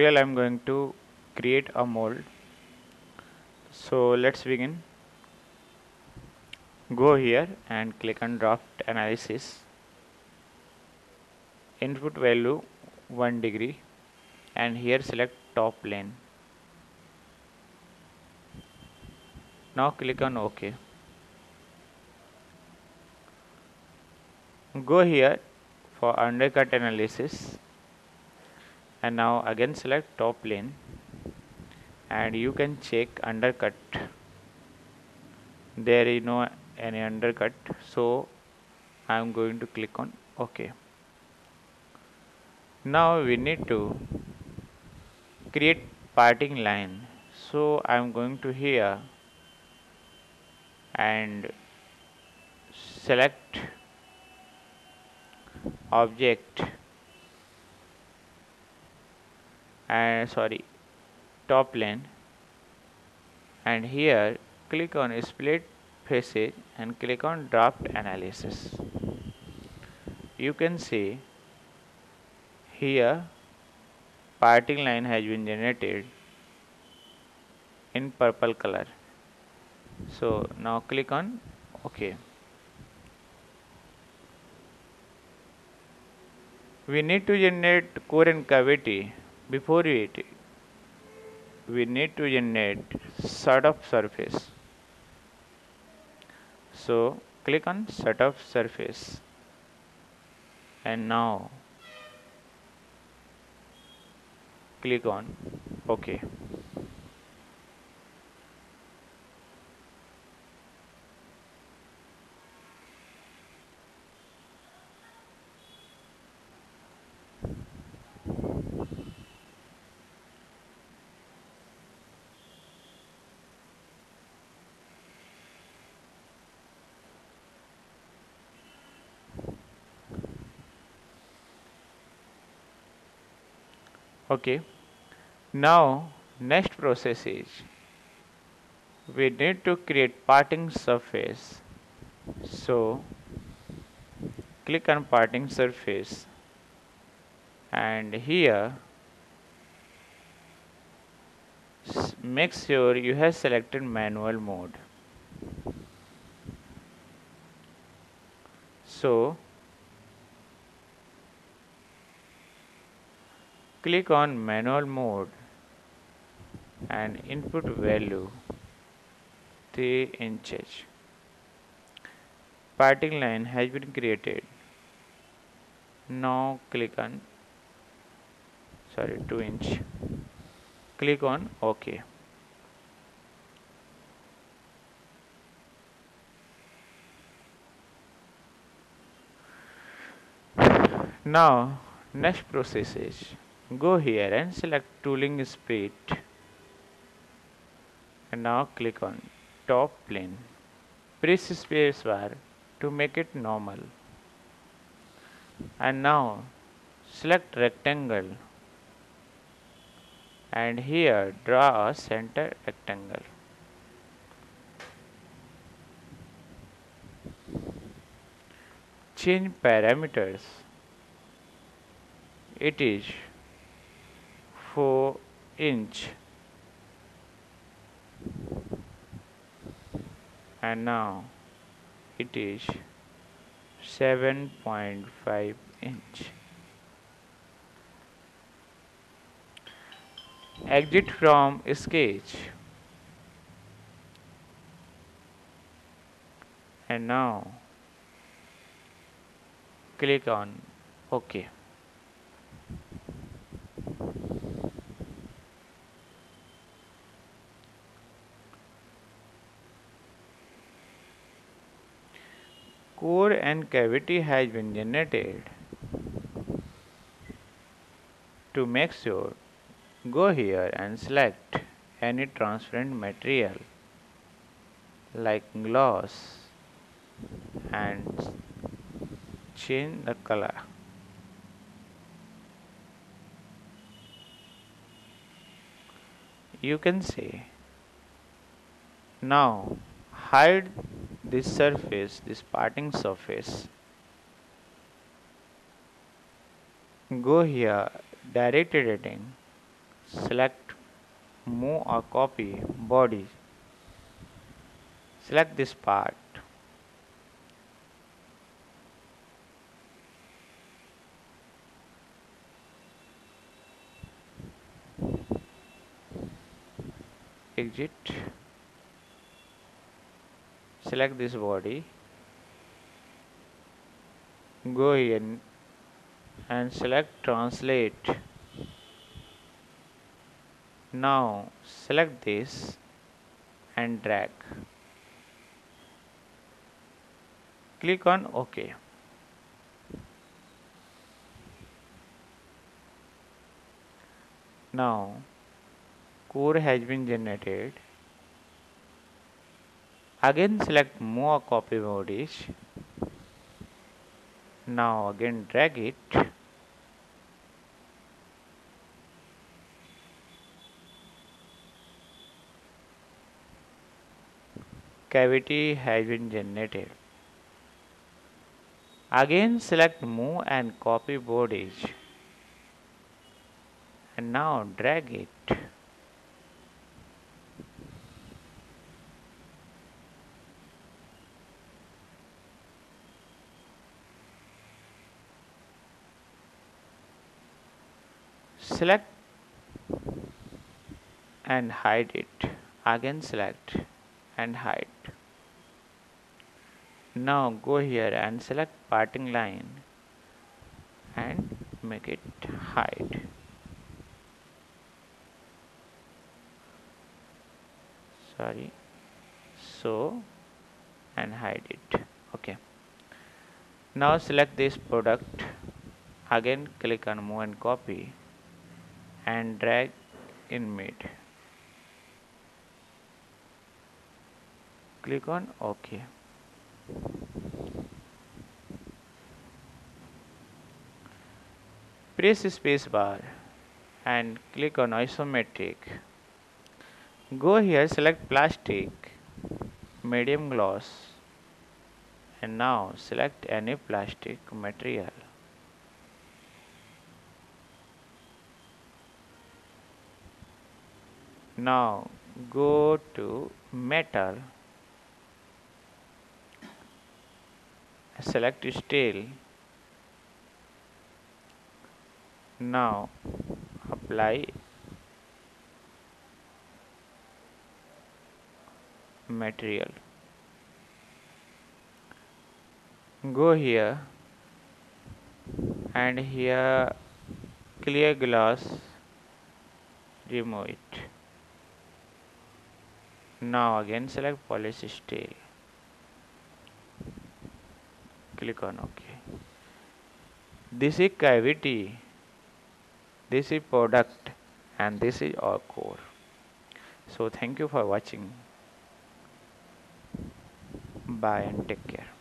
Here I'm going to create a mold. So let's begin. Go here and click on draft analysis. Input value 1 degree. And here select top plane now click on ok. Go here for undercut analysis and now again select top plane and you can check undercut. There is no any undercut. So I am going to click on OK. Now we need to create parting line. So I am going to here and select object and sorry top plane and here click on split faces and click on draft analysis. You can see here parting line has been generated in purple color. So now click on ok. We need to generate core and cavity before it we need to generate shut-off surface. So click on shut-off surface. And now click on ok okay. Now next process is we need to create parting surface. So click on parting surface. And here make sure you have selected manual mode. So click on manual mode and input value 3 inches. Parting line has been created. Now click on sorry 2 inch. Click on ok. Now next process is go here and select tooling split. And now click on top plane. Press spacebar to make it normal. And now select rectangle. And here draw a center rectangle. Change parameters. It is 4 inch. And now it is 7.5 inch. Exit from sketch. And now click on ok core and cavity has been generated. To make sure, go here and select any transparent material like gloss and change the color. You can see now hide this surface, this parting surface. Go here, direct editing select move or copy body select this part exit select this body go in and select translate. Now select this and drag. Click on ok. Now core has been generated again select move copy bodies now again drag it. Cavity has been generated. Again select move and copy bodies and now drag it select and hide it. Again select and hide. Now go here and select parting line and make it hide. Sorry. So and hide it. Okay. Now select this product. Again click on move and copy and drag in mid click on ok. Press spacebar and click on isometric. Go here select plastic medium gloss and now select any plastic material now go to metal select steel. Now apply material. Go here and here clear glass remove it now again select polish steel. Click on ok. This is cavity. This is product and this is our core. So thank you for watching. Bye and take care